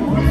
Amen.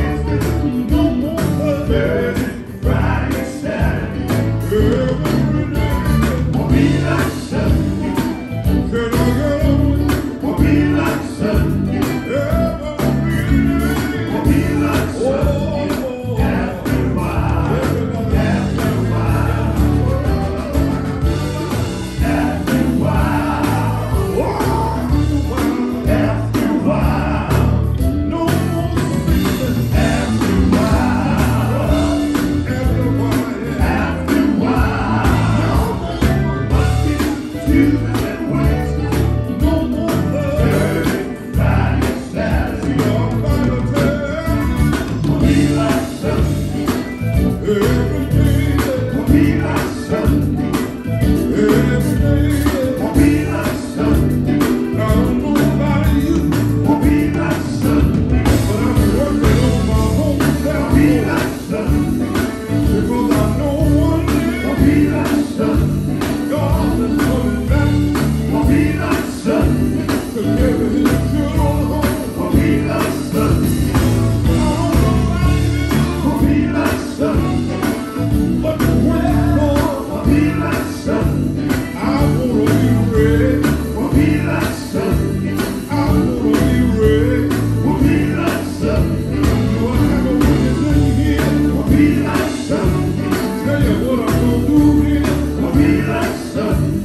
Son.